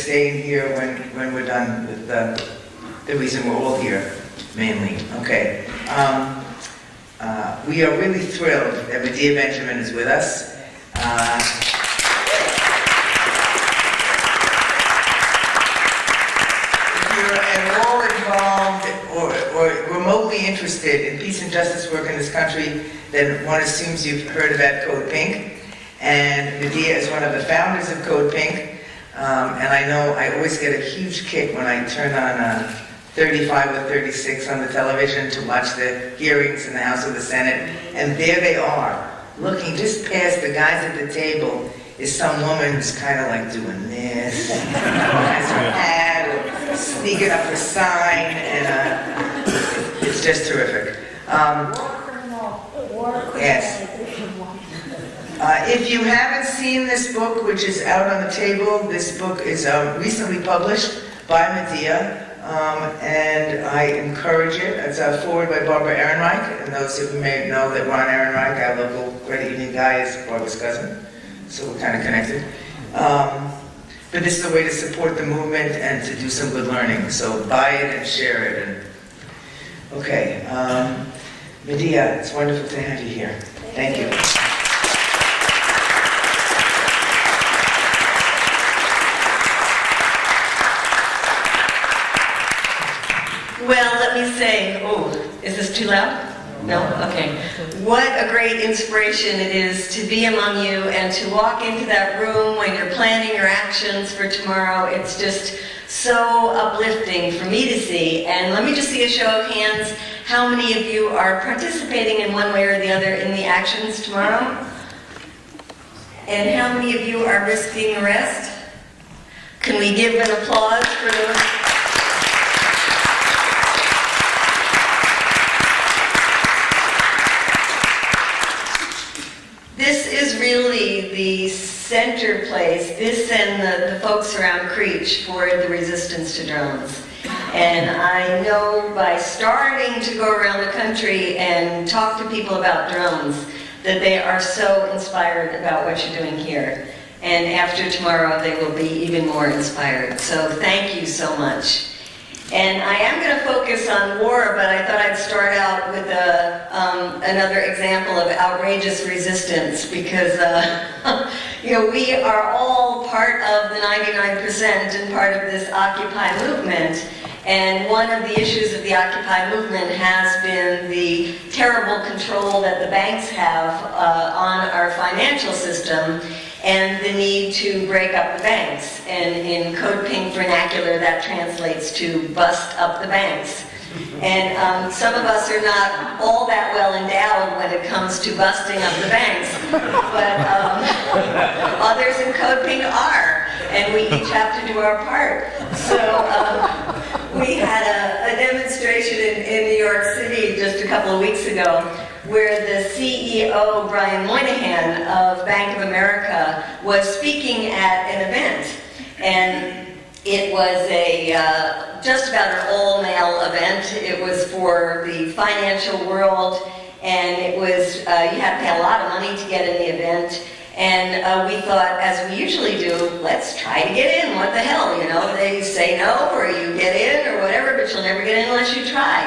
staying here when, when we're done with the, the reason we're all here, mainly. Okay. Um, uh, we are really thrilled that Medea Benjamin is with us. Uh, if you're at all involved or, or remotely interested in peace and justice work in this country, then one assumes you've heard about Code Pink. And Medea is one of the founders of Code Pink. Um, and I know I always get a huge kick when I turn on uh, 35 or 36 on the television to watch the hearings in the House of the Senate. And there they are, looking just past the guys at the table is some woman who's kind of like doing this, has her hat, or sneaking up her sign, and uh, it's just terrific. Um, yes. Uh, if you haven't seen this book, which is out on the table, this book is um, recently published by Medea, um, and I encourage it. It's a forward by Barbara Ehrenreich, and those of you may know that Ron Ehrenreich, our local credit union guy, is Barbara's cousin, so we're kind of connected. Um, but this is a way to support the movement and to do some good learning, so buy it and share it. And, okay, um, Medea, it's wonderful to have you here. Thank you. Well, let me say, oh, is this too loud? No? Okay. What a great inspiration it is to be among you and to walk into that room when you're planning your actions for tomorrow. It's just so uplifting for me to see. And let me just see a show of hands. How many of you are participating in one way or the other in the actions tomorrow? And how many of you are risking arrest? Can we give an applause for those? The center place, this and the, the folks around Creech for the resistance to drones. And I know by starting to go around the country and talk to people about drones that they are so inspired about what you're doing here. And after tomorrow, they will be even more inspired. So thank you so much. And I am going to focus on war, but I thought I'd start out with a, um, another example of outrageous resistance because, uh, you know, we are all part of the 99% and part of this Occupy movement. And one of the issues of the Occupy movement has been the terrible control that the banks have uh, on our financial system and the need to break up the banks. And in Code Pink vernacular, that translates to bust up the banks. And um, some of us are not all that well endowed when it comes to busting up the banks, but um, others in Code Pink are, and we each have to do our part. So um, we had a, a demonstration in, in New York City just a couple of weeks ago where the CEO, Brian Moynihan of Bank of America, was speaking at an event. And it was a uh, just about an all-male event. It was for the financial world, and it was uh, you had to pay a lot of money to get in the event. And uh, we thought, as we usually do, let's try to get in. What the hell, you know? They say no, or you get in, or whatever, but you'll never get in unless you try.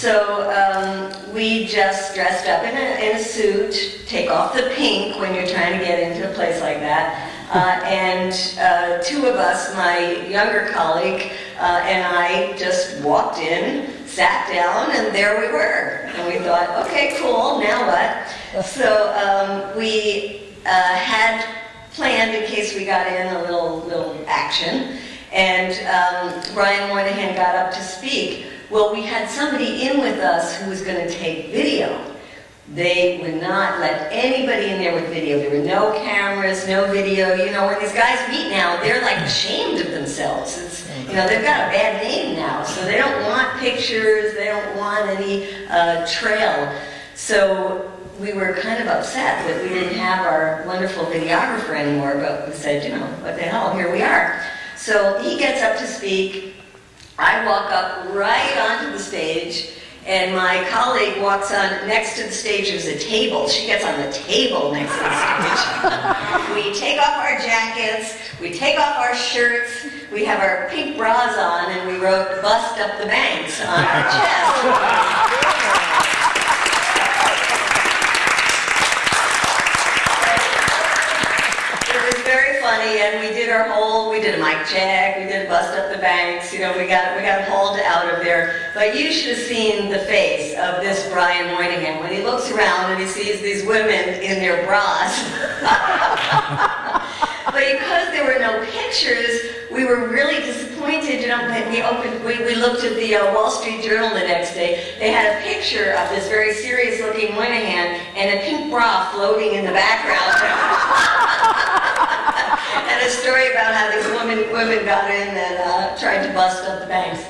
So um, we just dressed up in a, in a suit, take off the pink when you're trying to get into a place like that. Uh, and uh, two of us, my younger colleague uh, and I, just walked in, sat down, and there we were. And we thought, okay, cool, now what? So um, we uh, had planned, in case we got in, a little, little action. And um, Brian Moynihan got up to speak. Well, we had somebody in with us who was going to take video. They would not let anybody in there with video. There were no cameras, no video. You know, when these guys meet now, they're like ashamed of themselves. It's, you know, they've got a bad name now, so they don't want pictures. They don't want any uh, trail. So we were kind of upset that we didn't have our wonderful videographer anymore, but we said, you know, what the hell, here we are. So he gets up to speak. I walk up right onto the stage, And my colleague walks on next to the stage. There's a table. She gets on the table next to the stage. we take off our jackets. We take off our shirts. We have our pink bras on, and we wrote "Bust Up the Banks" on our chest. Funny, and we did our whole, we did a mic check, we did bust up the banks, you know, we got we got hauled out of there. But you should have seen the face of this Brian Moynihan when he looks around and he sees these women in their bras. but because there were no pictures, we were really disappointed. You know, we opened, we, we looked at the uh, Wall Street Journal the next day. They had a picture of this very serious-looking Moynihan and a pink bra floating in the background. story about how these women, women got in and uh, tried to bust up the banks.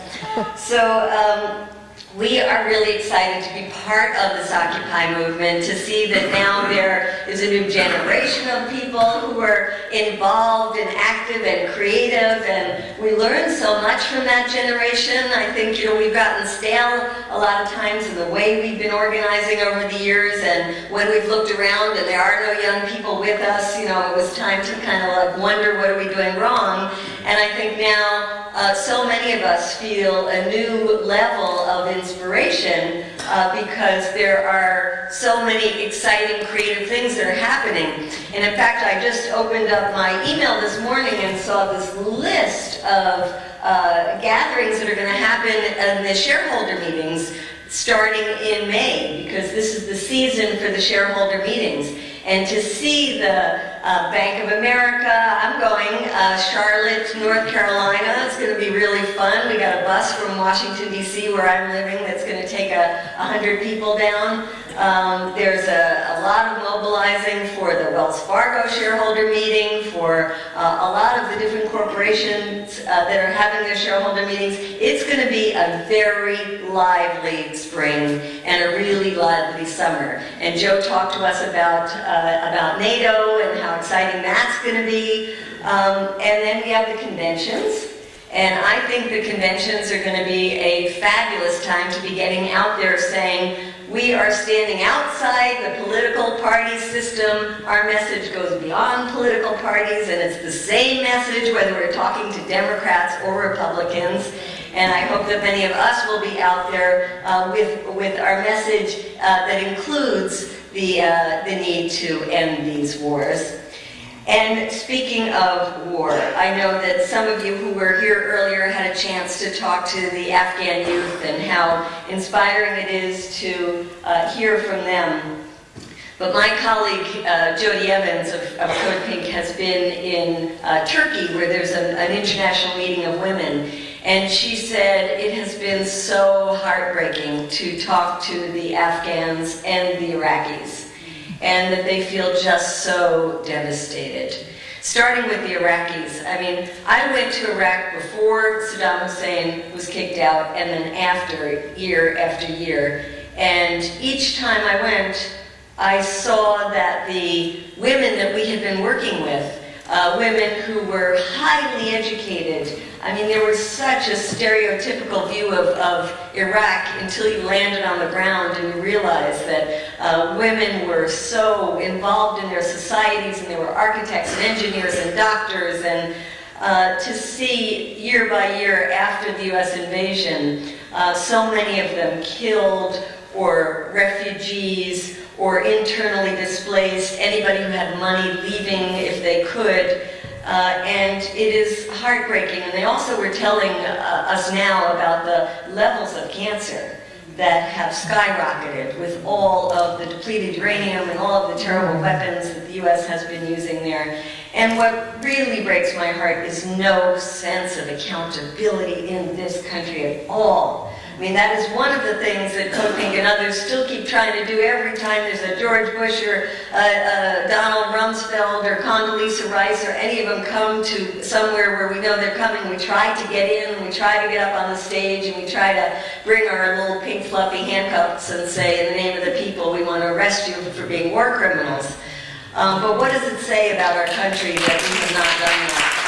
So um, we are really excited to be part of this Occupy movement, to see that now there is a new generation of people who are involved and active and creative, and we learn so much from that generation. I think, you know, we've gotten stale a lot of times in the way we've been organizing over the years, and when we've looked around and there are no young people with us, you know, it was time to kind of like wonder what are we doing wrong. And I think now uh, so many of us feel a new level of inspiration uh, because there are so many exciting creative things that are happening. And in fact, I just opened up my email this morning and saw this list of uh, gatherings that are going to happen in the shareholder meetings starting in May because this is the season for the shareholder meetings. And to see the uh, Bank of America. I'm going. Uh, Charlotte, North Carolina. It's going to be really fun. We got a bus from Washington, D.C., where I'm living, that's going to take a 100 people down. Um, there's a, a, lot of mobilizing for the Wells Fargo shareholder meeting, for uh, a lot of the different corporations uh, that are having their shareholder meetings. It's going to be a very lively spring and a really lively summer. And Joe talked to us about, uh, about NATO and how exciting that's going to be. Um, and then we have the conventions. And I think the conventions are going to be a fabulous time to be getting out there saying, we are standing outside the political party system. Our message goes beyond political parties, and it's the same message whether we're talking to Democrats or Republicans. And I hope that many of us will be out there uh, with, with our message uh, that includes the, uh, the need to end these wars. And speaking of war, I know that some of you who were here earlier had a chance to talk to the Afghan youth and how inspiring it is to uh, hear from them. But my colleague, uh, Jodie Evans of, of Code Pink, has been in uh, Turkey where there's an, an international meeting of women. And she said it has been so heartbreaking to talk to the Afghans and the Iraqis and that they feel just so devastated. Starting with the Iraqis. I mean, I went to Iraq before Saddam Hussein was kicked out and then after, year after year. And each time I went, I saw that the women that we had been working with uh, women who were highly educated. I mean, there was such a stereotypical view of, of Iraq until you landed on the ground and you realized that uh, women were so involved in their societies and they were architects and engineers and doctors and uh, to see year by year after the U.S. invasion, uh, so many of them killed or refugees or internally displaced, anybody who had money leaving if they could. Uh, and it is heartbreaking. And they also were telling uh, us now about the levels of cancer that have skyrocketed with all of the depleted uranium and all of the terrible weapons that the U.S. has been using there. And what really breaks my heart is no sense of accountability in this country at all. I mean, that is one of the things that Code and others still keep trying to do every time there's a George Bush or a, a Donald Rumsfeld or Condoleezza Rice or any of them come to somewhere where we know they're coming. We try to get in, we try to get up on the stage, and we try to bring our little pink fluffy handcuffs and say, in the name of the people, we want to arrest you for being war criminals. Um, but what does it say about our country that we have not done that?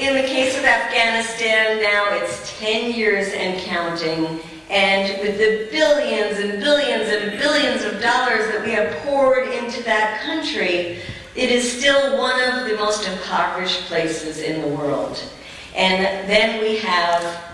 In the case of Afghanistan now, it's 10 years and counting. And with the billions and billions and billions of dollars that we have poured into that country, it is still one of the most impoverished places in the world. And then we have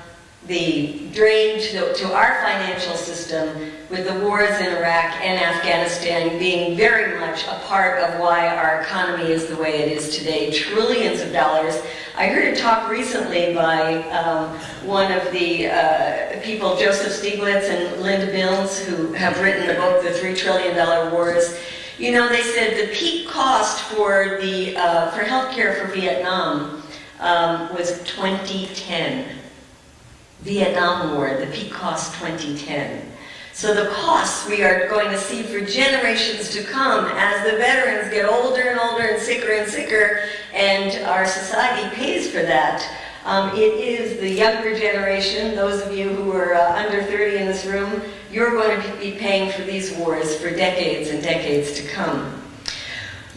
the drain to, to, our financial system with the wars in Iraq and Afghanistan being very much a part of why our economy is the way it is today. Trillions of dollars. I heard a talk recently by um, one of the uh, people, Joseph Stiglitz and Linda Bilmes, who have written the book, The Three Trillion Dollar Wars. You know, they said the peak cost for the uh, for healthcare for Vietnam um, was 2010. Vietnam War, the peak cost 2010. So the costs we are going to see for generations to come as the veterans get older and older and sicker and sicker, and our society pays for that. Um, it is the younger generation, those of you who are uh, under 30 in this room, you're going to be paying for these wars for decades and decades to come.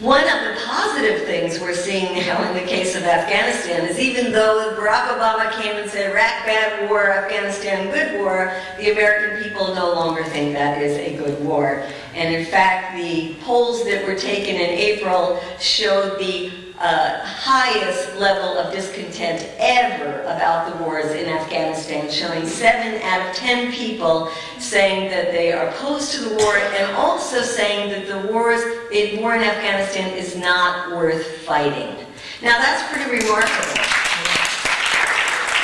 One of the positive things we're seeing now in the case of Afghanistan is even though Barack Obama came and said Iraq bad war, Afghanistan good war, the American people no longer think that is a good war. And in fact, the polls that were taken in April showed the uh, highest level of discontent ever about the wars in Afghanistan, showing seven out of ten people saying that they are opposed to the war and also saying that the wars, the war in Afghanistan is not worth fighting. Now that's pretty remarkable.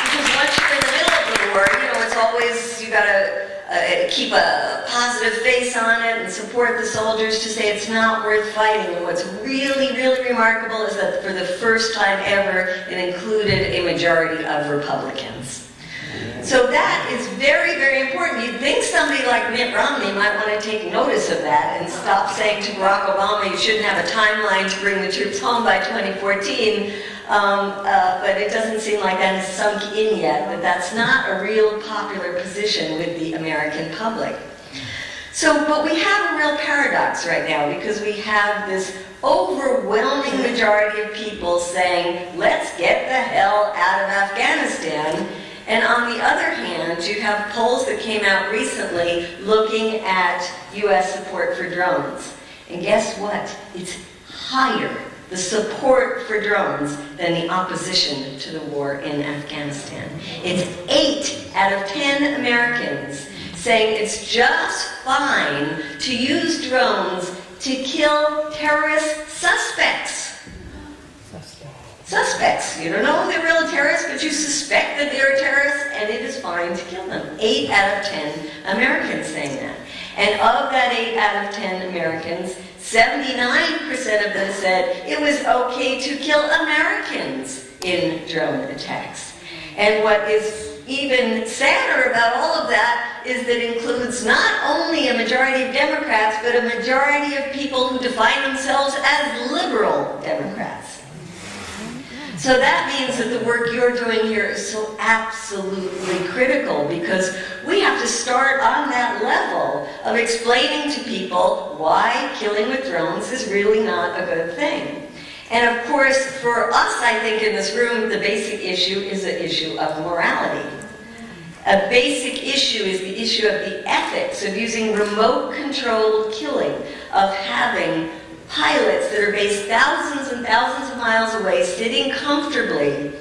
Because once you're in the middle of the war, you know, it's always, you gotta uh, keep a positive face on it and support the soldiers to say it's not worth fighting. And what's really, really remarkable is that for the first time ever, it included a majority of Republicans. So that is very, very important. You'd think somebody like Mitt Romney might want to take notice of that and stop saying to Barack Obama, you shouldn't have a timeline to bring the troops home by 2014. Um, uh, but it doesn't seem like that has sunk in yet, that that's not a real popular position with the American public. So, but we have a real paradox right now because we have this overwhelming majority of people saying, let's get the hell out of Afghanistan. And on the other hand, you have polls that came out recently looking at U.S. support for drones. And guess what? It's higher the support for drones than the opposition to the war in Afghanistan. It's eight out of ten Americans saying it's just fine to use drones to kill terrorist suspects. Suspects. You don't know they're real terrorists, but you suspect that they're terrorists, and it is fine to kill them. Eight out of ten Americans saying that. And of that eight out of ten Americans, 79% of them said it was okay to kill Americans in drone attacks. And what is even sadder about all of that is that it includes not only a majority of Democrats, but a majority of people who define themselves as liberal Democrats. So that means that the work you're doing here is so absolutely critical because we have to start on that level of explaining to people why killing with drones is really not a good thing. And of course, for us, I think in this room, the basic issue is the issue of morality. A basic issue is the issue of the ethics of using remote controlled killing, of having pilots that are based thousands and thousands of miles away, sitting comfortably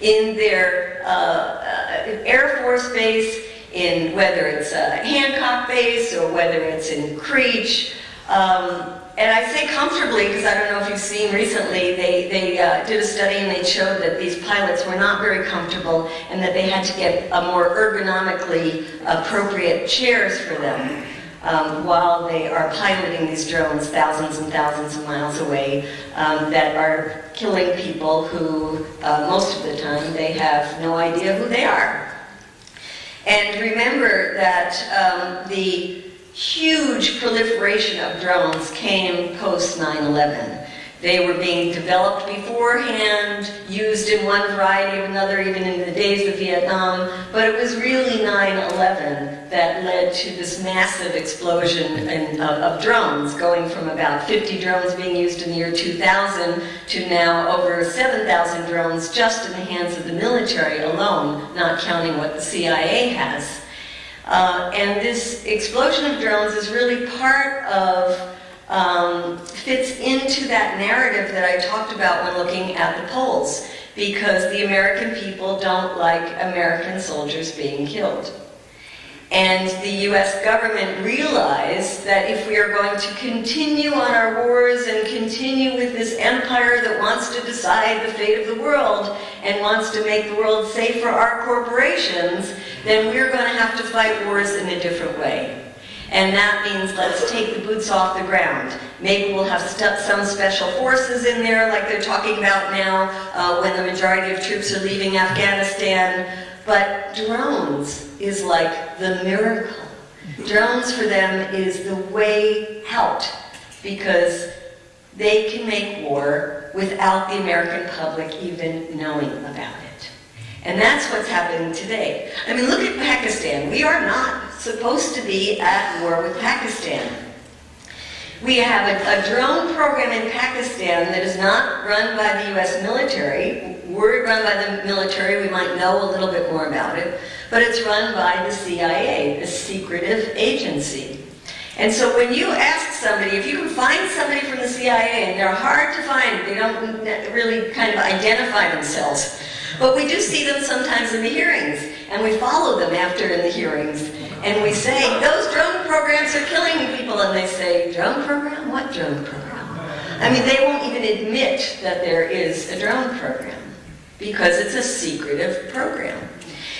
in their uh, uh, Air Force base, in whether it's a Hancock base or whether it's in Creech. Um, and I say comfortably because I don't know if you've seen recently, they, they uh, did a study and they showed that these pilots were not very comfortable and that they had to get a more ergonomically appropriate chairs for them um, while they are piloting these drones thousands and thousands of miles away um, that are killing people who, uh, most of the time, they have no idea who they are. And remember that um, the huge proliferation of drones came post 9-11. They were being developed beforehand, used in one variety of another, even in the days of Vietnam. But it was really 9-11 that led to this massive explosion in, of, of drones, going from about 50 drones being used in the year 2000 to now over 7,000 drones just in the hands of the military alone, not counting what the CIA has. Uh, and this explosion of drones is really part of um, fits into that narrative that I talked about when looking at the polls, because the American people don't like American soldiers being killed. And the US government realized that if we are going to continue on our wars and continue with this empire that wants to decide the fate of the world and wants to make the world safe for our corporations, then we're going to have to fight wars in a different way. And that means let's take the boots off the ground. Maybe we'll have some special forces in there like they're talking about now uh, when the majority of troops are leaving Afghanistan. But drones is like the miracle. Drones for them is the way out because they can make war without the American public even knowing about it. And that's what's happening today. I mean, look at Pakistan. We are not supposed to be at war with Pakistan. We have a, a, drone program in Pakistan that is not run by the U.S. military. Were run by the military, we might know a little bit more about it. But it's run by the CIA, a secretive agency. And so when you ask somebody, if you can find somebody from the CIA, and they're hard to find, they don't really kind of identify themselves. But we do see them sometimes in the hearings, and we follow them after in the hearings. And we say, those drone programs are killing people. And they say, drone program? What drone program? I mean, they won't even admit that there is a drone program because it's a secretive program.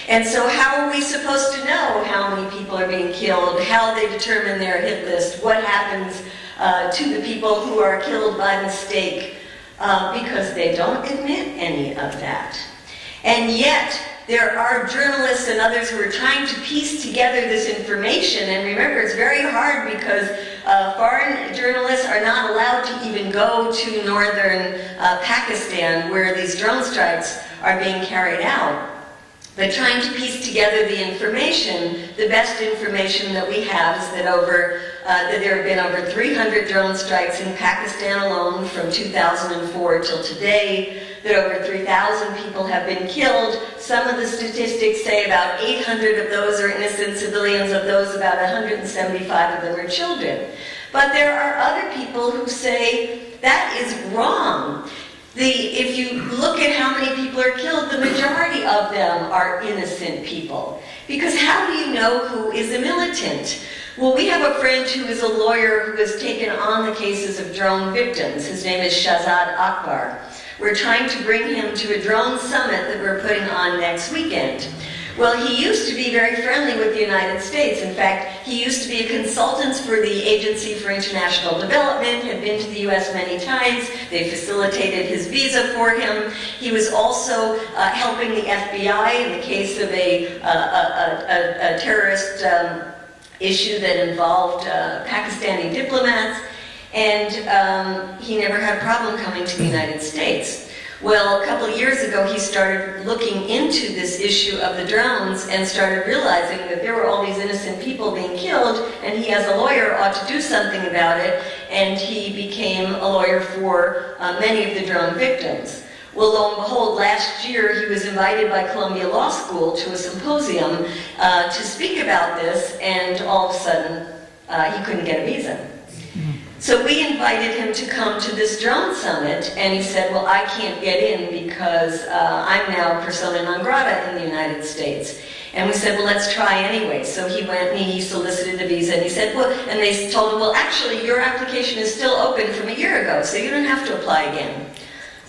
And so how are we supposed to know how many people are being killed, how they determine their hit list, what happens uh, to the people who are killed by mistake, uh, because they don't admit any of that. And yet, there are journalists and others who are trying to piece together this information. And remember, it's very hard because uh, foreign journalists are not allowed to even go to northern uh, Pakistan where these drone strikes are being carried out. But trying to piece together the information, the best information that we have is that over uh, that there have been over 300 drone strikes in Pakistan alone from 2004 till today that over 3,000 people have been killed. Some of the statistics say about 800 of those are innocent civilians, of those about 175 of them are children. But there are other people who say that is wrong. The, if you look at how many people are killed, the majority of them are innocent people. Because how do you know who is a militant? Well, we have a friend who is a lawyer who has taken on the cases of drone victims. His name is Shahzad Akbar. We're trying to bring him to a drone summit that we're putting on next weekend. Well, he used to be very friendly with the United States. In fact, he used to be a consultant for the Agency for International Development, had been to the U.S. many times. They facilitated his visa for him. He was also uh, helping the FBI in the case of a, uh, a, a, a terrorist um, issue that involved uh, Pakistani diplomats and um, he never had a problem coming to the United States. Well, a couple of years ago, he started looking into this issue of the drones and started realizing that there were all these innocent people being killed, and he, as a lawyer, ought to do something about it, and he became a lawyer for uh, many of the drone victims. Well, lo and behold, last year he was invited by Columbia Law School to a symposium uh, to speak about this, and all of a sudden, uh, he couldn't get a visa. So we invited him to come to this drone summit, and he said, well, I can't get in because uh, I'm now persona non grata in the United States. And we said, well, let's try anyway. So he went and he solicited the visa, and he said, well, and they told him, well, actually, your application is still open from a year ago, so you don't have to apply again.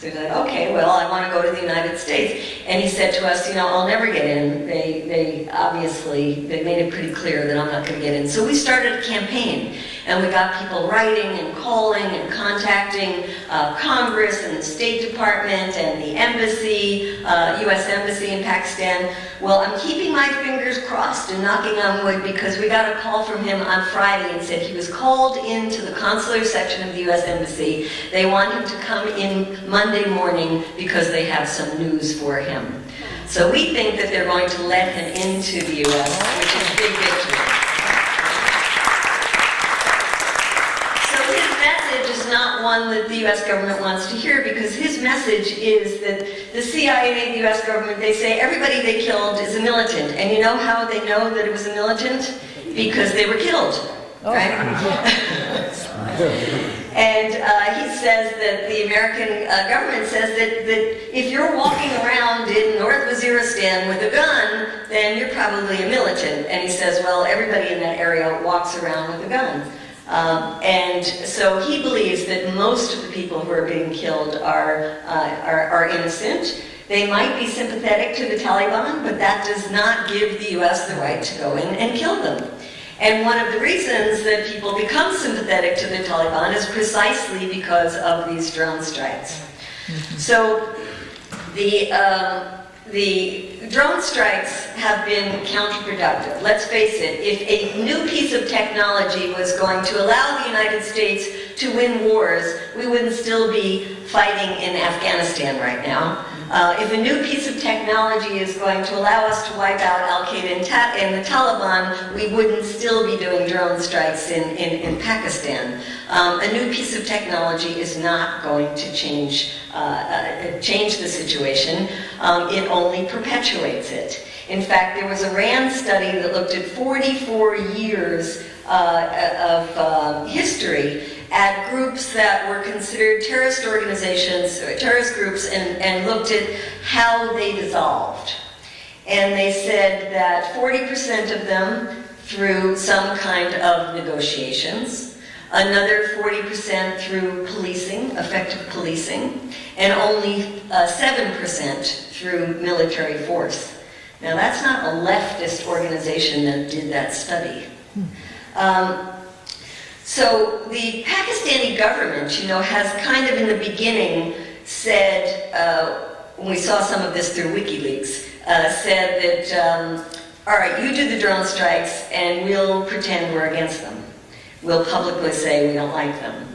So he said, okay, well, I want to go to the United States. And he said to us, you know, I'll never get in. They, they obviously, they made it pretty clear that I'm not going to get in. So we started a campaign. And we got people writing and calling and contacting uh, Congress and the State Department and the embassy, uh, U.S. Embassy in Pakistan. Well, I'm keeping my fingers crossed and knocking on wood because we got a call from him on Friday and said he was called into the consular section of the U.S. Embassy. They want him to come in Monday morning because they have some news for him. So we think that they're going to let him into the U.S., which is a big victory. So his message is not one that the U.S. government wants to hear because his message is that the CIA, the U.S. government, they say everybody they killed is a militant. And you know how they know that it was a militant? Because they were killed, right? And uh, he says that the American uh, government says that, that if you're walking around in North Waziristan with a gun, then you're probably a militant. And he says, well, everybody in that area walks around with a gun. Um, and so he believes that most of the people who are being killed are, uh, are, are innocent. They might be sympathetic to the Taliban, but that does not give the U.S. the right to go in and kill them. And one of the reasons that people become sympathetic to the Taliban is precisely because of these drone strikes. So the, um, the drone strikes have been counterproductive. Let's face it, if a new piece of technology was going to allow the United States to win wars, we wouldn't still be fighting in Afghanistan right now. Uh, if a new piece of technology is going to allow us to wipe out Al-Qaeda and, and, the Taliban, we wouldn't still be doing drone strikes in, in, in Pakistan. Um, a new piece of technology is not going to change, uh, uh, change the situation. Um, it only perpetuates it. In fact, there was a RAND study that looked at 44 years uh, of um, history at groups that were considered terrorist organizations, terrorist groups, and, and looked at how they dissolved. And they said that 40% of them through some kind of negotiations, another 40% through policing, effective policing, and only uh, 7% through military force. Now, that's not a leftist organization that did that study. Um, so the Pakistani government, you know, has kind of in the beginning said, uh, when we saw some of this through WikiLeaks, uh, said that, um, all right, you do the drone strikes and we'll pretend we're against them. We'll publicly say we don't like them.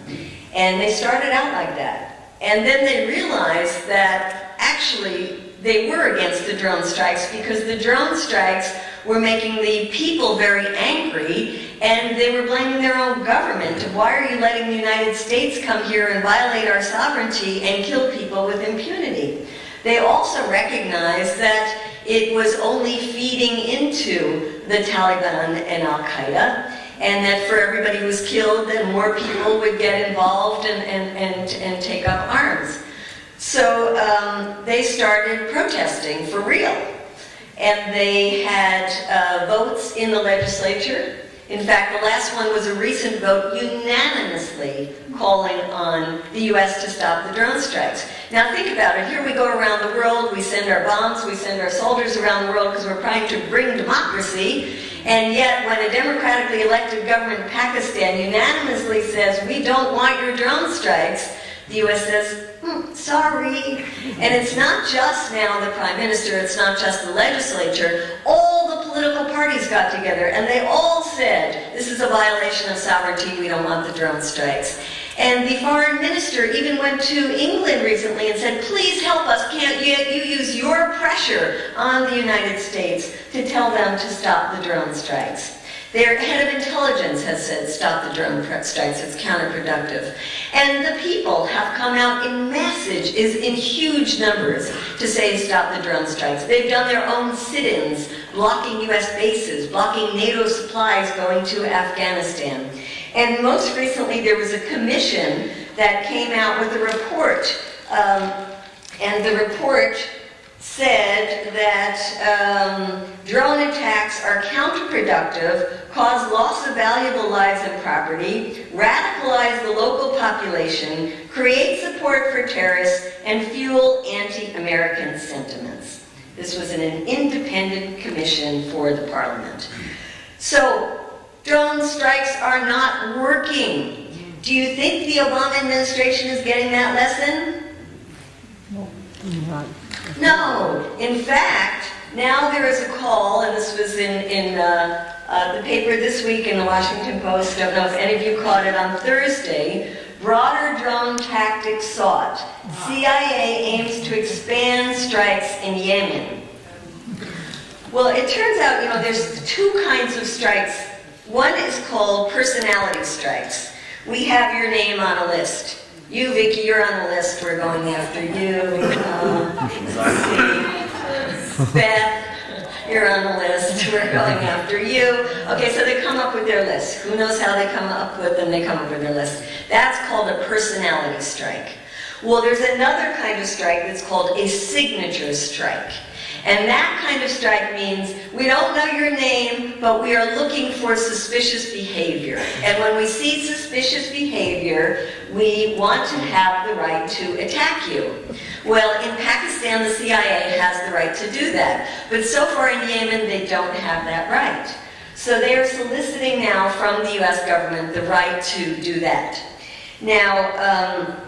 And they started out like that. And then they realized that actually they were against the drone strikes because the drone strikes were making the people very angry and they were blaming their own government. Why are you letting the United States come here and violate our sovereignty and kill people with impunity? They also recognized that it was only feeding into the Taliban and Al-Qaeda and that for everybody who was killed, then more people would get involved and, and, and, and take up arms. So um, they started protesting for real. And they had uh, votes in the legislature. In fact, the last one was a recent vote unanimously calling on the U.S. to stop the drone strikes. Now think about it. Here we go around the world. We send our bombs. We send our soldiers around the world because we're trying to bring democracy. And yet, when a democratically elected government in Pakistan unanimously says, we don't want your drone strikes, the U.S. says, hmm, sorry. And it's not just now the prime minister, it's not just the legislature. All the political parties got together and they all said, this is a violation of sovereignty, we don't want the drone strikes. And the foreign minister even went to England recently and said, please help us, can't you, you use your pressure on the United States to tell them to stop the drone strikes. Their head of intelligence has said, stop the drone strikes, it's counterproductive. And the people have come out in message, is in huge numbers, to say stop the drone strikes. They've done their own sit-ins, blocking U.S. bases, blocking NATO supplies going to Afghanistan. And most recently, there was a commission that came out with a report. Um, and the report said that um, drone attacks are counterproductive, cause loss of valuable lives and property, radicalize the local population, create support for terrorists, and fuel anti-American sentiments. This was an independent commission for the parliament. So Drone strikes are not working. Do you think the Obama administration is getting that lesson? No. No, in fact, now there is a call, and this was in, in uh, uh, the paper this week in the Washington Post. Don't know if any of you caught it on Thursday. Broader drone tactics sought. CIA aims to expand strikes in Yemen. Well, it turns out, you know, there's two kinds of strikes. One is called personality strikes. We have your name on a list. You, Vicky, you're on the list. We're going after you. Uh, Beth, you're on the list. We're going after you. Okay, so they come up with their list. Who knows how they come up with them? They come up with their list. That's called a personality strike. Well, there's another kind of strike that's called a signature strike. And that kind of strike means we don't know your name, but we are looking for suspicious behavior. And when we see suspicious behavior, we want to have the right to attack you. Well, in Pakistan, the CIA has the right to do that. But so far in Yemen, they don't have that right. So they are soliciting now from the US government the right to do that. Now, um,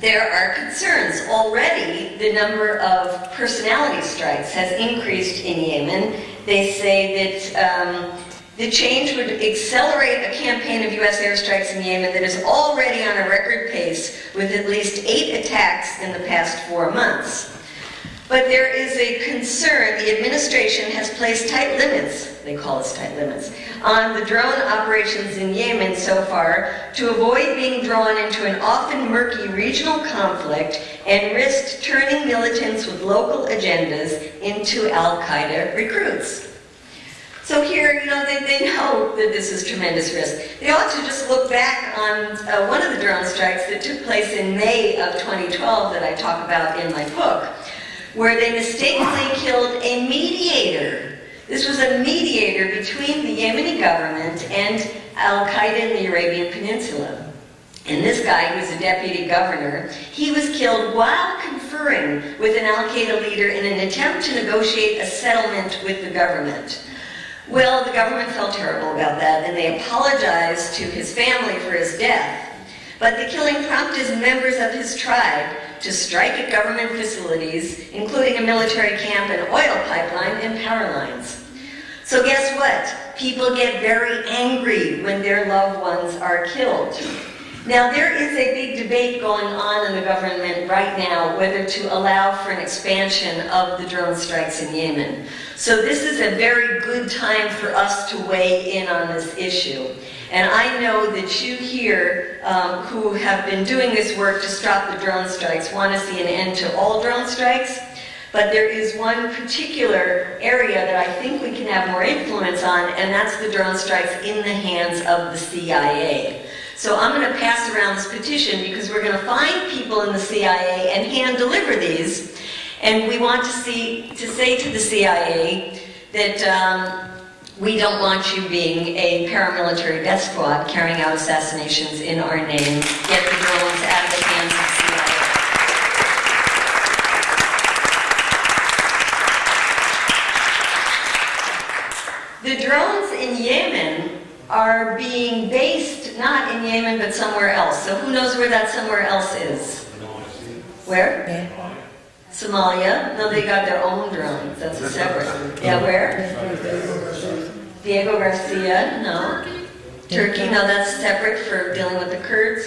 there are concerns. Already, the number of personality strikes has increased in Yemen. They say that um, the change would accelerate a campaign of U.S. airstrikes in Yemen that is already on a record pace with at least eight attacks in the past four months. But there is a concern. The administration has placed tight limits, they call us tight limits, on the drone operations in Yemen so far to avoid being drawn into an often murky regional conflict and risk turning militants with local agendas into Al Qaeda recruits. So here, you know, they, they know that this is tremendous risk. They to just look back on uh, one of the drone strikes that took place in May of 2012 that I talk about in my book where they mistakenly killed a mediator. This was a mediator between the Yemeni government and Al Qaeda in the Arabian Peninsula. And this guy, who was a deputy governor, he was killed while conferring with an Al Qaeda leader in an attempt to negotiate a settlement with the government. Well, the government felt terrible about that, and they apologized to his family for his death. But the killing prompted members of his tribe to strike at government facilities, including a military camp, an oil pipeline, and power lines. So guess what? People get very angry when their loved ones are killed. Now, there is a big debate going on in the government right now whether to allow for an expansion of the drone strikes in Yemen. So this is a very good time for us to weigh in on this issue. And I know that you here, um, who have been doing this work to stop the drone strikes, want to see an end to all drone strikes. But there is one particular area that I think we can have more influence on, and that's the drone strikes in the hands of the CIA. So I'm going to pass around this petition because we're going to find people in the CIA and hand deliver these. And we want to see to say to the CIA that um, we don't want you being a paramilitary death squad carrying out assassinations in our name. Get the drones out of the hands of CIA. The drones in Yemen are being based not in Yemen but somewhere else. So who knows where that somewhere else is? Where? Yeah. Somalia? No, they got their own drones. That's a separate. Yeah, where? Diego Garcia? No. Turkey? No, that's separate for dealing with the Kurds.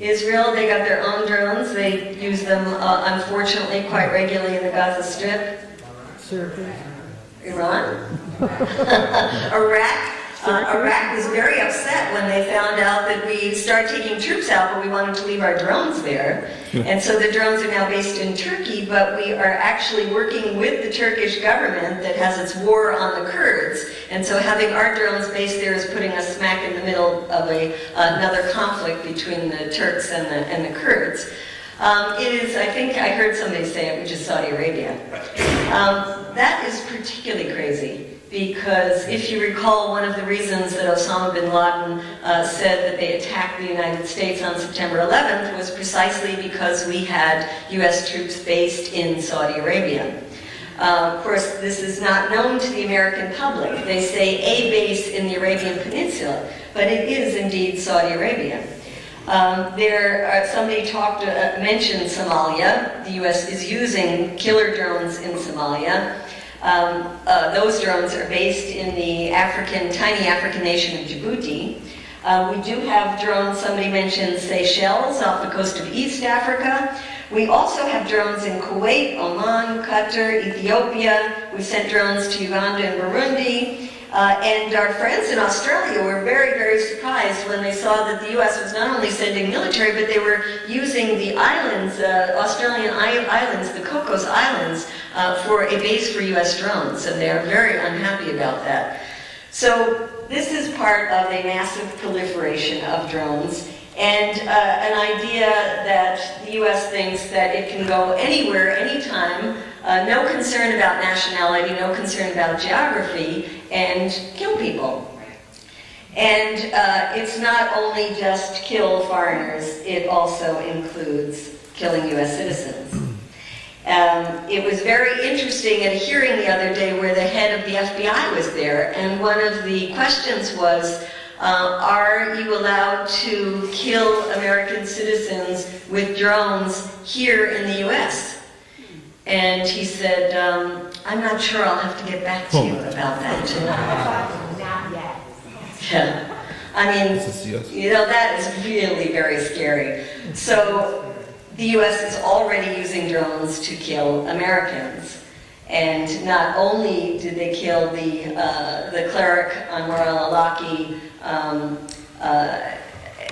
Israel, they got their own drones. They use them, uh, unfortunately, quite regularly in the Gaza Strip. Iran? Iraq? Uh, Iraq was very upset when they found out that we start taking troops out, but we wanted to leave our drones there. And so the drones are now based in Turkey, but we are actually working with the Turkish government that has its war on the Kurds. And so having our drones based there is putting us smack in the middle of a, another conflict between the Turks and the, and the Kurds. Um, it is, I think I heard somebody say it, which is Saudi Arabia. Um, that is particularly because if you recall, one of the reasons that Osama bin Laden uh, said that they attacked the United States on September 11th was precisely because we had U.S. troops based in Saudi Arabia. Uh, of course, this is not known to the American public. They say a base in the Arabian Peninsula, but it is indeed Saudi Arabia. Um, there, are, somebody talked, uh, mentioned Somalia. The U.S. is using killer drones in Somalia. Um, uh, those drones are based in the African, tiny African nation of Djibouti. Uh, we do have drones, somebody mentioned Seychelles off the coast of East Africa. We also have drones in Kuwait, Oman, Qatar, Ethiopia. We've sent drones to Uganda and Burundi. Uh, and our friends in Australia were very, very surprised when they saw that the U.S. was not only sending military, but they were using the islands, uh, Australian islands, the Cocos Islands, uh, for a base for U.S. drones. And they're very unhappy about that. So this is part of a massive proliferation of drones and uh, an idea that the U.S. thinks that it can go anywhere, anytime, uh, no concern about nationality, no concern about geography, and kill people. And uh, it's not only just kill foreigners, it also includes killing U.S. citizens. Um, it was very interesting at a hearing the other day where the head of the FBI was there, and one of the questions was, uh, are you allowed to kill American citizens with drones here in the U.S.? And he said, um, I'm not sure, I'll have to get back to you about that. Not yet. Yeah. I mean, you know, that is really very scary. So the U.S. is already using drones to kill Americans. And not only did they kill the, uh, the cleric Anwar al-Awlaki um, uh,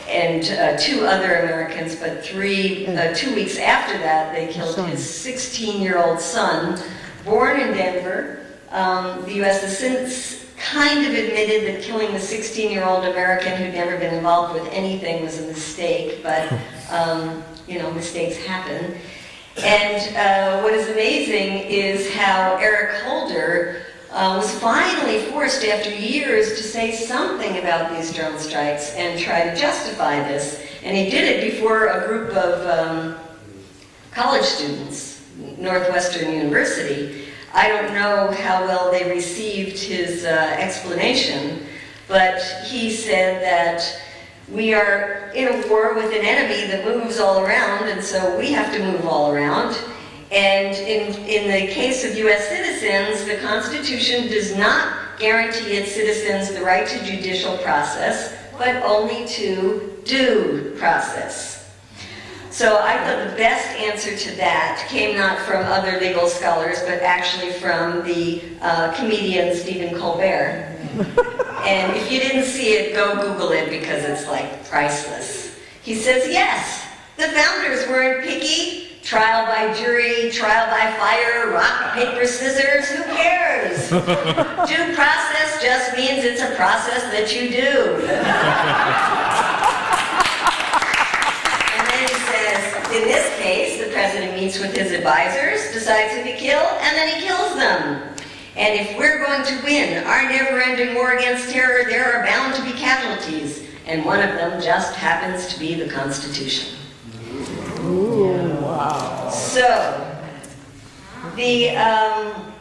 and uh, two other Americans, but three, uh, two weeks after that, they killed his 16-year-old son, born in Denver. Um, the U.S. has since kind of admitted that killing the 16-year-old American who'd never been involved with anything was a mistake, but, um, you know, mistakes happen. And uh, what is amazing is how Eric Holder uh, was finally forced after years to say something about these drone strikes and try to justify this. And he did it before a group of um, college students, Northwestern University. I don't know how well they received his uh, explanation, but he said that we are in a war with an enemy that moves all around, and so we have to move all around. And in, in the case of U.S. citizens, the Constitution does not guarantee its citizens the right to judicial process, but only to due process. So I thought the best answer to that came not from other legal scholars, but actually from the uh, comedian Stephen Colbert. And if you didn't see it, go Google it because it's like priceless. He says, yes, the founders weren't picky, trial by jury, trial by fire, rock, paper, scissors, who cares? Due process just means it's a process that you do. and then he says, in this case, the president meets with his advisors, decides who to kill, and then he kills them. And if we're going to win our never-ending war against terror, there are bound to be casualties, and one of them just happens to be the Constitution. Ooh, wow. So, the um,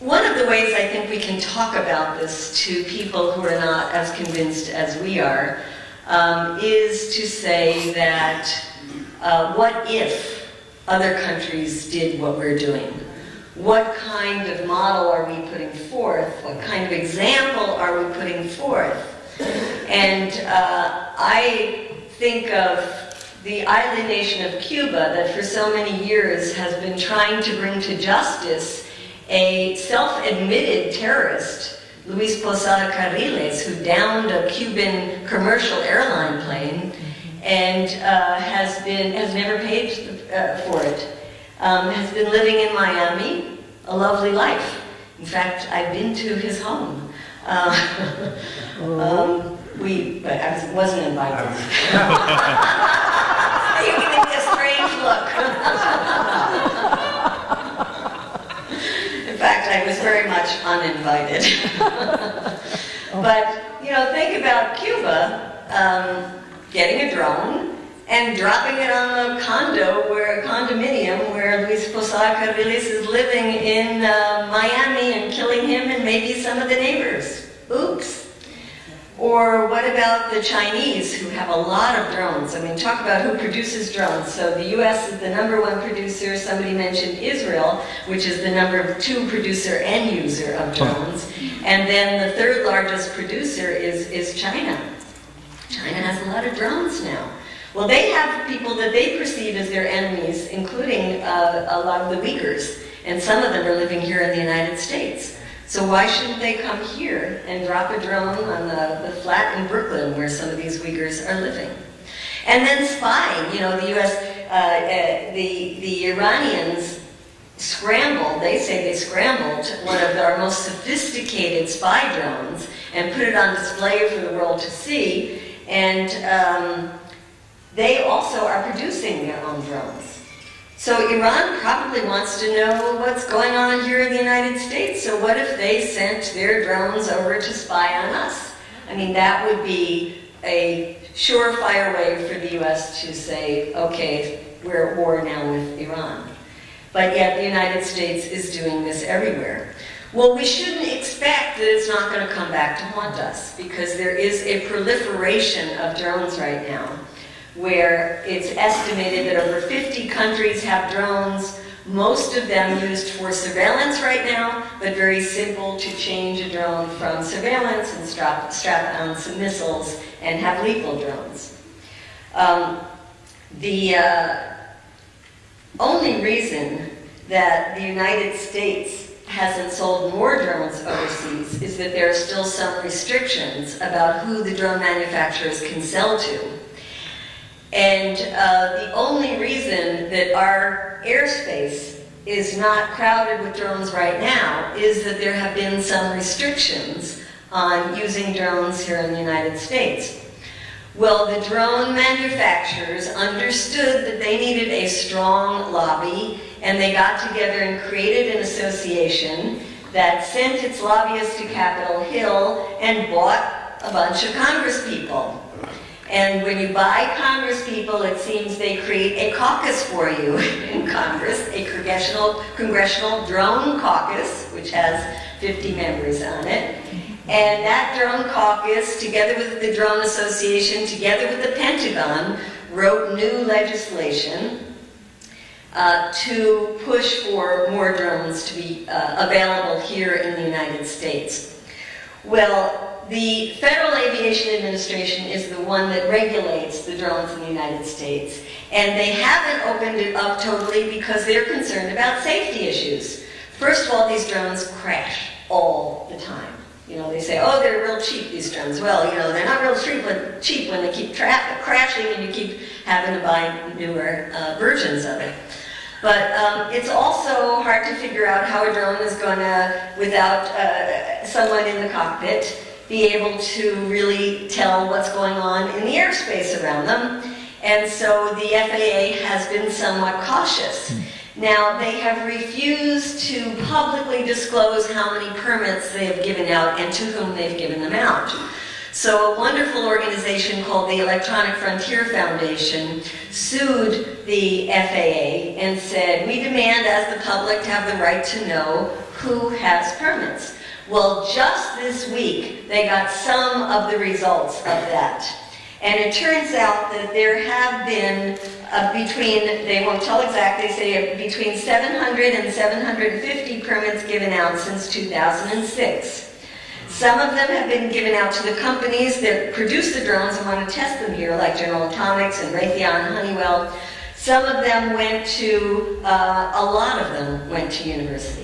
one of the ways I think we can talk about this to people who are not as convinced as we are um, is to say that uh, what if other countries did what we're doing? What kind of model are we putting forth? What kind of example are we putting forth? And uh, I think of the island nation of Cuba that for so many years has been trying to bring to justice a self-admitted terrorist, Luis Posada Carriles, who downed a Cuban commercial airline plane and uh, has been has never paid uh, for it. Um, has been living in Miami, a lovely life. In fact, I've been to his home. Uh, um, we, but I wasn't invited. You're giving me a strange look. In fact, I was very much uninvited. but, you know, think about Cuba um, getting a drone and dropping it on a condo where a condominium where Luis Posada Carriles is living in uh, Miami and killing him and maybe some of the neighbors. Oops. Or what about the Chinese who have a lot of drones? I mean, talk about who produces drones. So the US is the number one producer. Somebody mentioned Israel, which is the number two producer and user of drones. And then the third largest producer is, is China. China has a lot of drones now. Well, they have people that they perceive as their enemies, including uh, a lot of the Uyghurs. And some of them are living here in the United States. So why shouldn't they come here and drop a drone on the, the flat in Brooklyn where some of these Uyghurs are living? And then spying, you know, the U.S., uh, uh, the, the Iranians scrambled, they say they scrambled one of our most sophisticated spy drones and put it on display for the world to see. And um, they also are producing their own drones. So Iran probably wants to know what's going on here in the United States. So what if they sent their drones over to spy on us? I mean, that would be a surefire way for the U.S. to say, okay, we're at war now with Iran. But yet the United States is doing this everywhere. Well, we shouldn't expect that it's not going to come back to haunt us because there is a proliferation of drones right now where it's estimated that over 50 countries have drones, most of them used for surveillance right now, but very simple to change a drone from surveillance and strap, strap on some missiles and have lethal drones. Um, the uh, only reason that the United States hasn't sold more drones overseas is that there are still some restrictions about who the drone manufacturers can sell to. And uh, the only reason that our airspace is not crowded with drones right now is that there have been some restrictions on using drones here in the United States. Well, the drone manufacturers understood that they needed a strong lobby, and they got together and created an association that sent its lobbyists to Capitol Hill and bought a bunch of Congress people. And when you buy Congress people, it seems they create a caucus for you in Congress, a congressional, congressional drone caucus, which has 50 members on it. And that drone caucus, together with the Drone Association, together with the Pentagon, wrote new legislation uh, to push for more drones to be uh, available here in the United States. Well, the Federal Aviation Administration is the one that regulates the drones in the United States, and they haven't opened it up totally because they're concerned about safety issues. First of all, these drones crash all the time. You know, they say, oh, they're real cheap, these drones. Well, you know, they're not real cheap when, cheap when they keep crashing and you keep having to buy newer uh, versions of it. But um, it's also hard to figure out how a drone is going to, without uh, someone in the cockpit, be able to really tell what's going on in the airspace around them. And so the FAA has been somewhat cautious. Hmm. Now, they have refused to publicly disclose how many permits they have given out and to whom they've given them out. So a wonderful organization called the Electronic Frontier Foundation sued the FAA and said, we demand as the public to have the right to know who has permits. Well, just this week, they got some of the results of that. And it turns out that there have been uh, between, they won't tell exactly, say between 700 and 750 permits given out since 2006. Some of them have been given out to the companies that produce the drones and want to test them here, like General Atomics and Raytheon, Honeywell. Some of them went to, uh, a lot of them went to universities.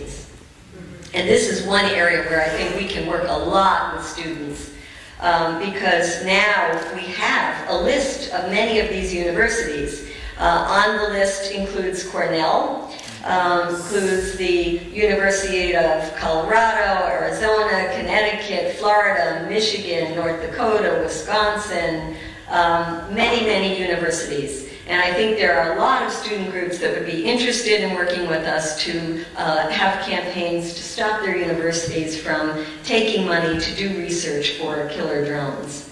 And this is one area where I think we can work a lot with students um, because now we have a list of many of these universities. Uh, on the list includes Cornell, um, includes the University of Colorado, Arizona, Connecticut, Florida, Michigan, North Dakota, Wisconsin, um, many, many universities. And I think there are a lot of student groups that would be interested in working with us to uh, have campaigns to stop their universities from taking money to do research for killer drones.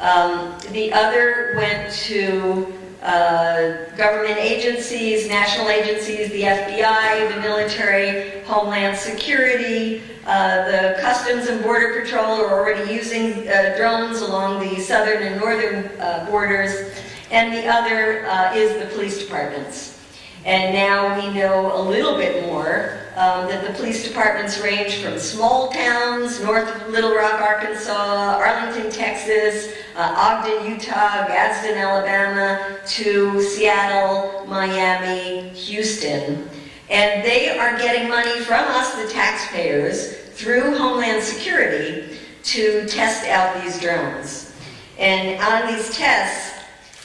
Um, the other went to uh, government agencies, national agencies, the FBI, the military, Homeland Security, uh, the Customs and Border Patrol are already using uh, drones along the southern and northern uh, borders, and the other uh, is the police departments. And now we know a little bit more um, that the police departments range from small towns, north of Little Rock, Arkansas, Arlington, Texas, uh, Ogden, Utah, Gadsden, Alabama, to Seattle, Miami, Houston. And they are getting money from us, the taxpayers, through Homeland Security to test out these drones. And on these tests,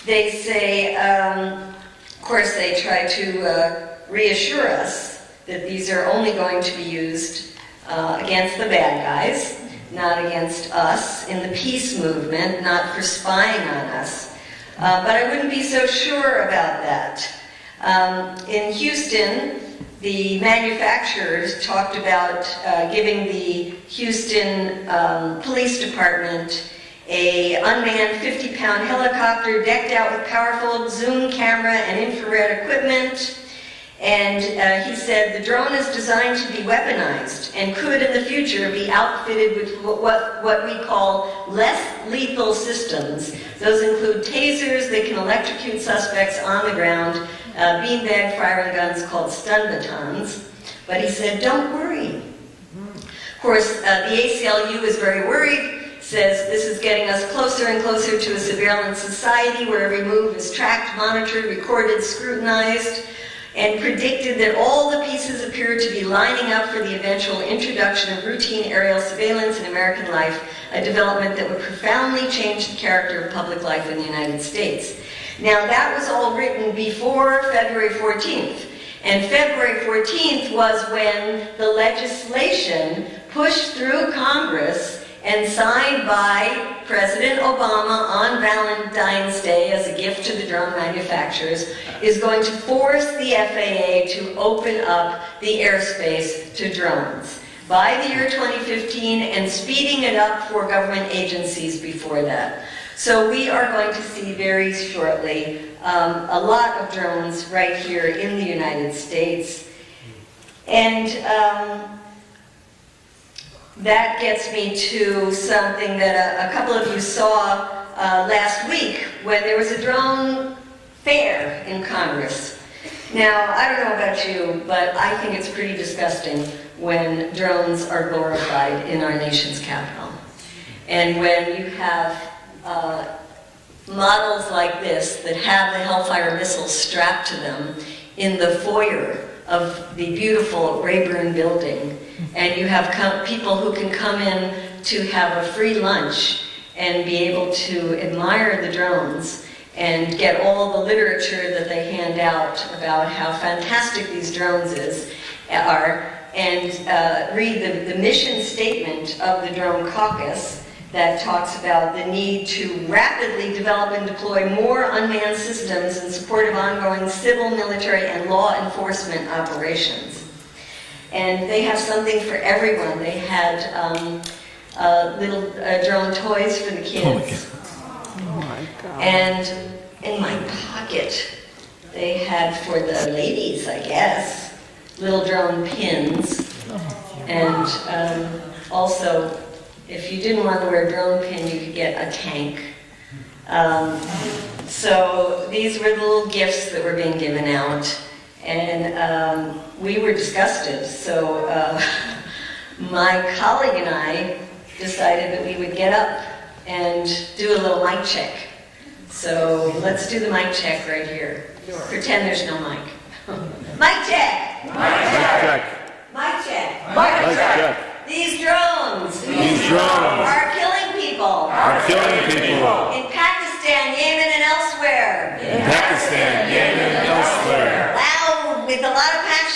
they say, um, of course, they try to uh, reassure us that these are only going to be used uh, against the bad guys, not against us, in the peace movement, not for spying on us. Uh, but I wouldn't be so sure about that. Um, in Houston, the manufacturers talked about uh, giving the Houston um, Police Department a unmanned 50-pound helicopter decked out with powerful zoom camera and infrared equipment. And uh, he said the drone is designed to be weaponized and could in the future be outfitted with what, what we call less lethal systems. Those include tasers that can electrocute suspects on the ground, uh, beanbag firing guns called stun batons. But he said, don't worry. Of course, uh, the ACLU is very worried says this is getting us closer and closer to a surveillance society where every move is tracked, monitored, recorded, scrutinized, and predicted that all the pieces appear to be lining up for the eventual introduction of routine aerial surveillance in American life, a development that would profoundly change the character of public life in the United States. Now, that was all written before February 14th. And February 14th was when the legislation pushed through Congress and signed by President Obama on Valentine's Day as a gift to the drone manufacturers, is going to force the FAA to open up the airspace to drones by the year 2015 and speeding it up for government agencies before that. So we are going to see very shortly um, a lot of drones right here in the United States. And um, that gets me to something that a, a couple of you saw uh, last week when there was a drone fair in Congress. Now, I don't know about you, but I think it's pretty disgusting when drones are glorified in our nation's capital. And when you have uh, models like this that have the Hellfire missiles strapped to them in the foyer of the beautiful Rayburn building, and you have people who can come in to have a free lunch and be able to admire the drones and get all the literature that they hand out about how fantastic these drones is, are, and uh, read the, the mission statement of the Drone Caucus that talks about the need to rapidly develop and deploy more unmanned systems in support of ongoing civil, military, and law enforcement operations. And they have something for everyone. They had um, uh, little uh, drone toys for the kids. Oh my God. And in my pocket, they had for the ladies, I guess, little drone pins. And um, also, if you didn't want to wear a drone pin, you could get a tank. Um, so these were the little gifts that were being given out. And um, we were disgusted. So uh, my colleague and I decided that we would get up and do a little mic check. So let's do the mic check right here. Pretend there's no mic. mic check! Mic check. Mic check! Mic check. These drones These drones are killing people are killing people in Pakistan, Yemen, and elsewhere. in Pakistan, Yemen, and elsewhere. Loud, with a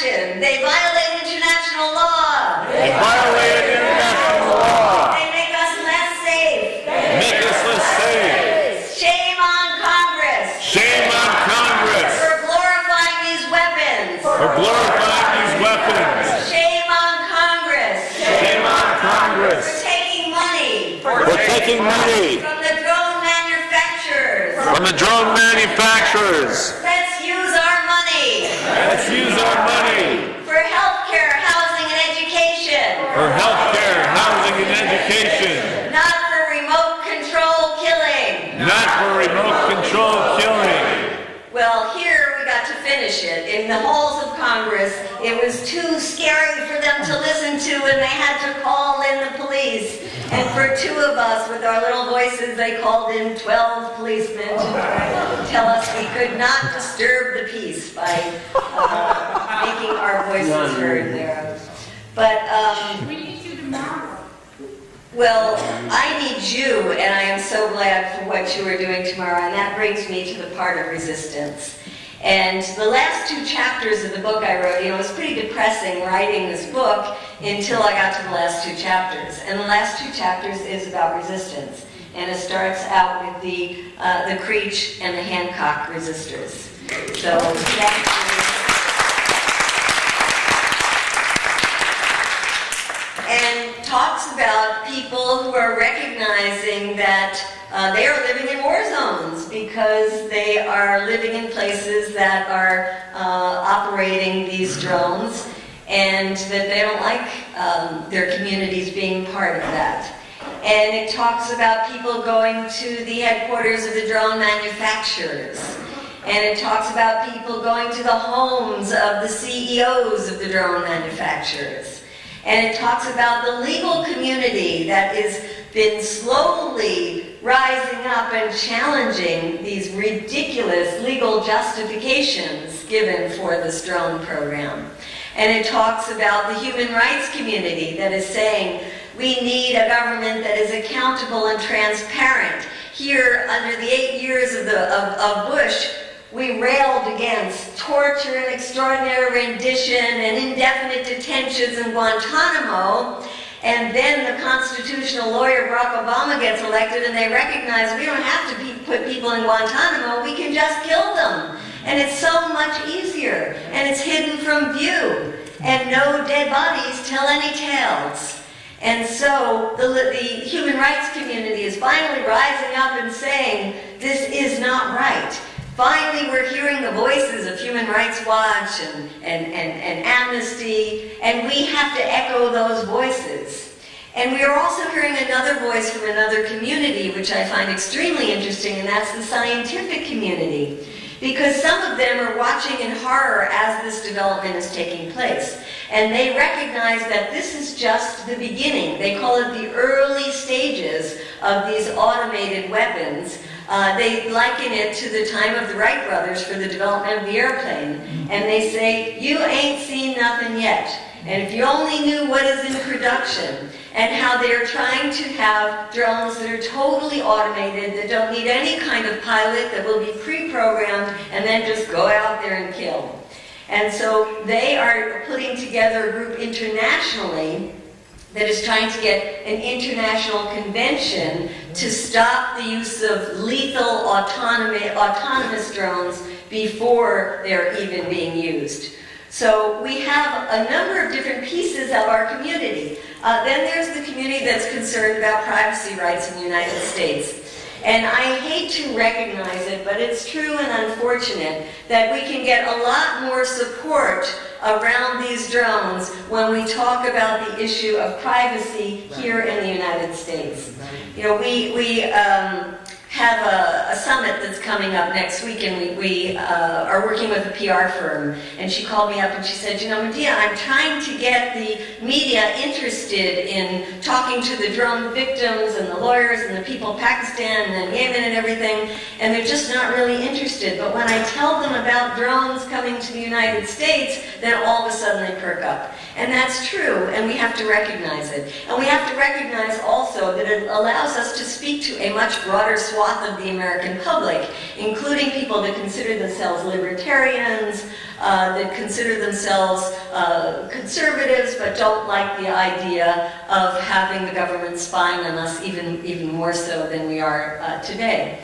passion. They violate international law. They violated international law. They make us less safe. Make us less safe. Shame on Congress Shame on Congress for glorifying these weapons. for glorifying these weapons. Shame on Congress Shame on Congress. for taking money for taking money from the drone manufacturers from the drone manufacturers. Let's use our money Let's use our money. For healthcare, housing, and education, for healthcare, housing, and education, not for remote control killing. not for remote control killing. Well, here we got to finish it. In the halls of Congress, it was too scary for them to listen to, and they had to call in the police. And for two of us, with our little voices, they called in 12 policemen to tell us we could not disturb the peace by uh, making our voices heard there. But um, We need you tomorrow. well, I need you, and I am so glad for what you are doing tomorrow, and that brings me to the part of resistance. And the last two chapters of the book I wrote, you know, it was pretty depressing writing this book until I got to the last two chapters. And the last two chapters is about resistance. And it starts out with the, uh, the Creech and the Hancock resisters. So and talks about people who are recognizing that uh, they are living in war zones because they are living in places that are uh, operating these drones and that they don't like um, their communities being part of that. And it talks about people going to the headquarters of the drone manufacturers. And it talks about people going to the homes of the CEOs of the drone manufacturers. And it talks about the legal community that has been slowly rising up and challenging these ridiculous legal justifications given for this drone program. And it talks about the human rights community that is saying we need a government that is accountable and transparent. Here, under the eight years of, the, of, of Bush, we railed against torture and extraordinary rendition and indefinite detentions in Guantanamo. And then the constitutional lawyer Barack Obama gets elected and they recognize we don't have to be, put people in Guantanamo, we can just kill them. And it's so much easier. And it's hidden from view. And no dead bodies tell any tales. And so the, the human rights community is finally rising up and saying, this is not right. Finally, we're hearing the voices of Human Rights Watch and, and, and, and Amnesty, and we have to echo those voices. And we are also hearing another voice from another community, which I find extremely interesting, and that's the scientific community. Because some of them are watching in horror as this development is taking place. And they recognize that this is just the beginning. They call it the early stages of these automated weapons. Uh, they liken it to the time of the Wright brothers for the development of the airplane. And they say, you ain't seen nothing yet. And if you only knew what is in production and how they're trying to have drones that are totally automated, that don't need any kind of pilot, that will be pre-programmed and then just go out there and kill. And so they are putting together a group internationally that is trying to get an international convention to stop the use of lethal autonomy, autonomous drones before they're even being used. So we have a number of different pieces of our community. Uh, then there's the community that's concerned about privacy rights in the United States. And I hate to recognize it, but it's true and unfortunate that we can get a lot more support around these drones when we talk about the issue of privacy here in the United States. You know, we, we um, have a, a, summit that's coming up next week, and we, we uh, are working with a PR firm. And she called me up and she said, You know, Medea, I'm trying to get the media interested in talking to the drone victims and the lawyers and the people of Pakistan and Yemen and everything, and they're just not really interested. But when I tell them about drones coming to the United States, then all of a sudden they perk up. And that's true, and we have to recognize it. And we have to recognize also that it allows us to speak to a much broader swath of the American public, including people that consider themselves libertarians, uh, that consider themselves uh, conservatives, but don't like the idea of having the government spying on us even, even more so than we are uh, today.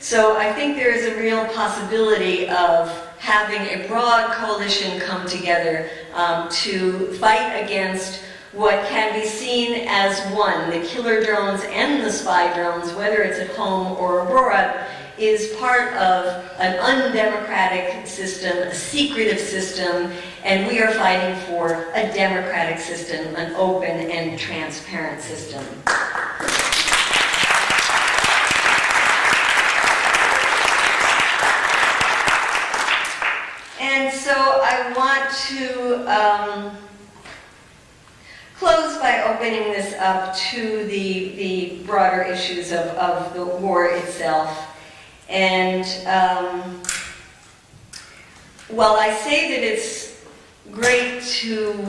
So I think there is a real possibility of having a broad coalition come together um, to fight against what can be seen as one, the killer drones and the spy drones, whether it's at home or abroad, is part of an undemocratic system, a secretive system, and we are fighting for a democratic system, an open and transparent system. And so I want to um, close by opening this up to the, the broader issues of, of the war itself. And um, while I say that it's great to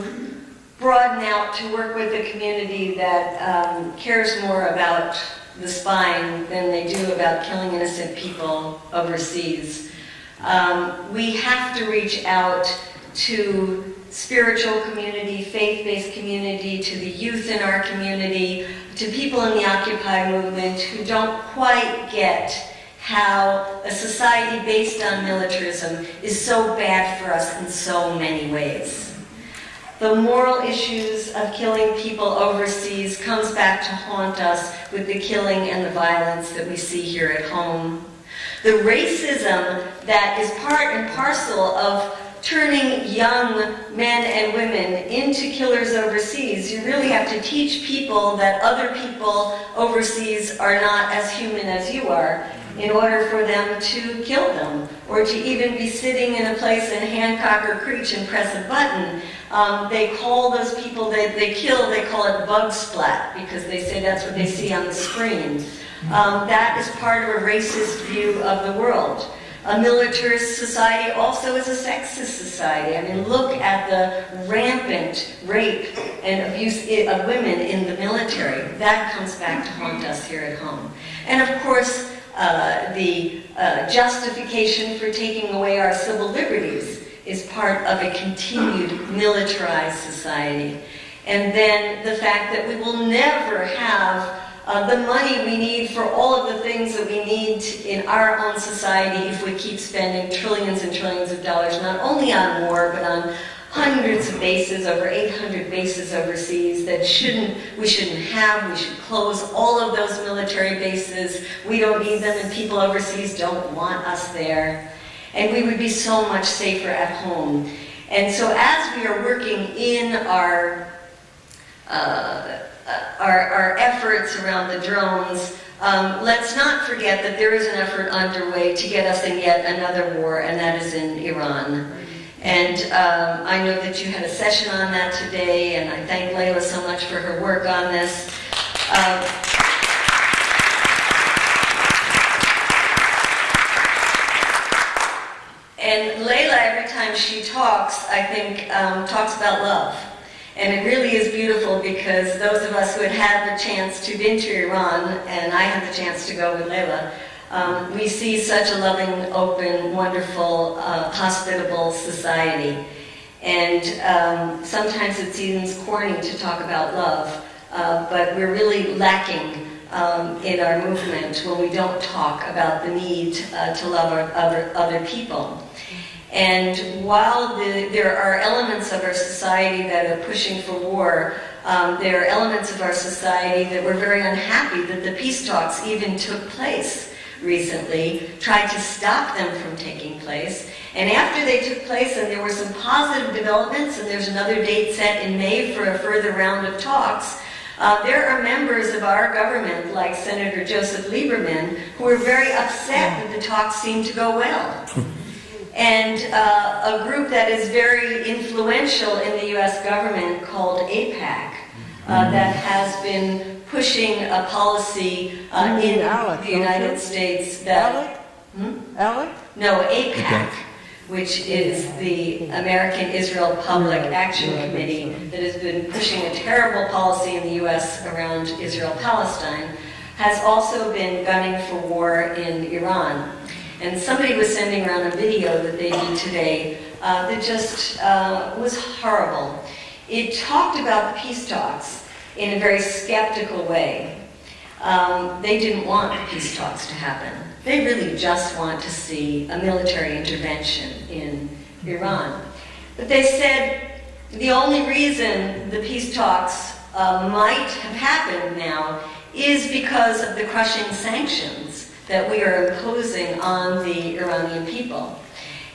broaden out to work with a community that um, cares more about the spine than they do about killing innocent people overseas, um, we have to reach out to spiritual community, faith-based community, to the youth in our community, to people in the Occupy movement who don't quite get how a society based on militarism is so bad for us in so many ways. The moral issues of killing people overseas comes back to haunt us with the killing and the violence that we see here at home. The racism that is part and parcel of turning young men and women into killers overseas, you really have to teach people that other people overseas are not as human as you are in order for them to kill them or to even be sitting in a place in Hancock or Creech and press a button. Um, they call those people that they kill, they call it bug splat because they say that's what they see on the screen. Um, that is part of a racist view of the world. A militarist society also is a sexist society. I mean, look at the rampant rape and abuse of women in the military. That comes back to haunt us here at home. And of course, uh, the uh, justification for taking away our civil liberties is part of a continued militarized society. And then the fact that we will never have uh, the money we need for all of the things that we need in our own society if we keep spending trillions and trillions of dollars, not only on war, but on hundreds of bases, over 800 bases overseas that shouldn't, we shouldn't have. We should close all of those military bases. We don't need them and people overseas don't want us there. And we would be so much safer at home. And so as we are working in our, uh, our, our, efforts around the drones, um, let's not forget that there is an effort underway to get us in yet another war, and that is in Iran. And um, I know that you had a session on that today, and I thank Layla so much for her work on this. Um, and Layla, every time she talks, I think, um, talks about love. And it really is beautiful because those of us who had had the chance to to Iran, and I had the chance to go with Layla, um, we see such a loving, open, wonderful, uh, hospitable society. And um, sometimes it seems corny to talk about love, uh, but we're really lacking um, in our movement when we don't talk about the need uh, to love our, other, other people. And while the, there are elements of our society that are pushing for war, um, there are elements of our society that were very unhappy that the peace talks even took place recently, tried to stop them from taking place. And after they took place and there were some positive developments, and there's another date set in May for a further round of talks, uh, there are members of our government, like Senator Joseph Lieberman, who are very upset that the talks seem to go well. And uh, a group that is very influential in the U.S. government called AIPAC, uh, that has been pushing a policy uh, in Alec, the United States that... Alec? Hmm? Alec? No, AIPAC, which is the American Israel Public Action Committee that has been pushing a terrible policy in the U.S. around Israel-Palestine, has also been gunning for war in Iran. And somebody was sending around a video that they did today uh, that just uh, was horrible. It talked about the peace talks in a very skeptical way. Um, they didn't want the peace talks to happen. They really just want to see a military intervention in Iran. But they said the only reason the peace talks uh, might have happened now is because of the crushing sanctions that we are imposing on the Iranian people.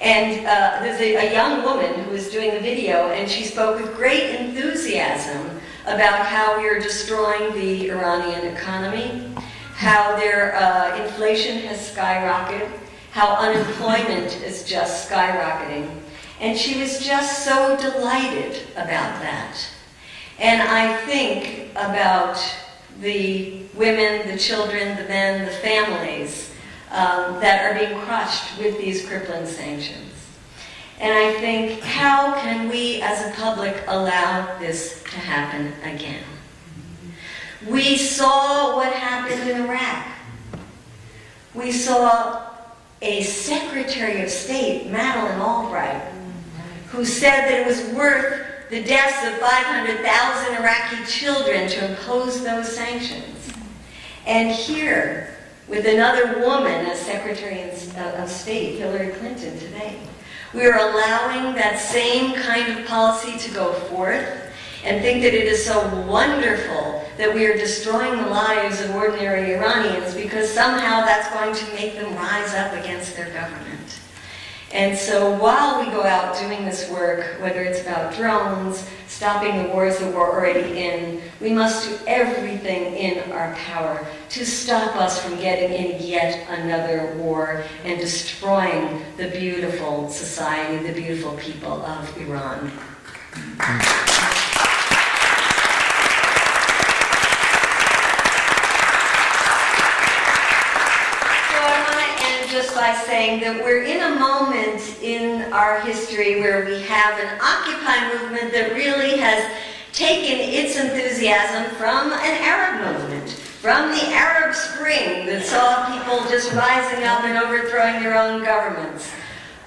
And uh, there's a, a young woman who was doing the video, and she spoke with great enthusiasm about how we are destroying the Iranian economy, how their uh, inflation has skyrocketed, how unemployment is just skyrocketing. And she was just so delighted about that. And I think about the women, the children, the men, the families um, that are being crushed with these crippling sanctions. And I think, how can we as a public allow this to happen again? We saw what happened in Iraq. We saw a Secretary of State, Madeleine Albright, who said that it was worth the deaths of 500,000 Iraqi children to impose those sanctions. And here, with another woman as Secretary uh, of State, Hillary Clinton, today, we are allowing that same kind of policy to go forth and think that it is so wonderful that we are destroying the lives of ordinary Iranians because somehow that's going to make them rise up against their government. And so while we go out doing this work, whether it's about drones, stopping the wars that we're already in, we must do everything in our power to stop us from getting in yet another war and destroying the beautiful society, the beautiful people of Iran. Just by saying that we're in a moment in our history where we have an Occupy movement that really has taken its enthusiasm from an Arab movement, from the Arab Spring that saw people just rising up and overthrowing their own governments.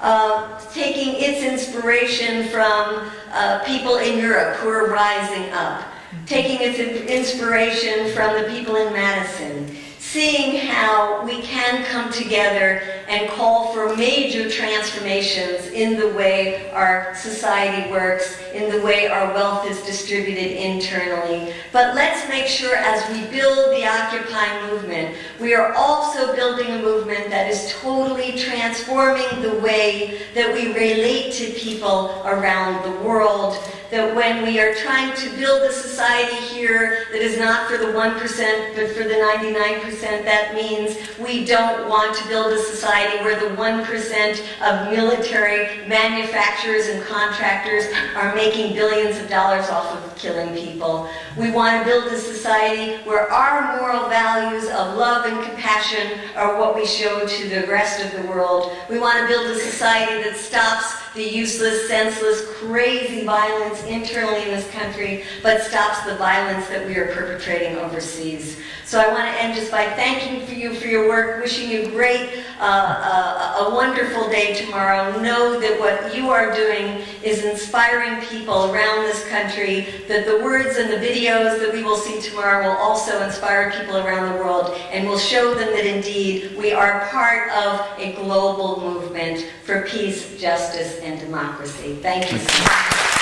Uh, taking its inspiration from uh, people in Europe who are rising up, taking its inspiration from the people in Madison, seeing how we can come together and call for major transformations in the way our society works, in the way our wealth is distributed internally. But let's make sure as we build the Occupy movement, we are also building a movement that is totally transforming the way that we relate to people around the world, that when we are trying to build a society here that is not for the 1% but for the 99%, that means we don't want to build a society where the 1% of military manufacturers and contractors are making billions of dollars off of killing people. We want to build a society where our moral values of love and compassion are what we show to the rest of the world. We want to build a society that stops the useless, senseless, crazy violence internally in this country, but stops the violence that we are perpetrating overseas. So I want to end just by thanking for you for your work, wishing you great, uh, uh, a wonderful day tomorrow. Know that what you are doing is inspiring people around this country, that the words and the videos that we will see tomorrow will also inspire people around the world and will show them that indeed we are part of a global movement for peace, justice, and democracy. Thank you.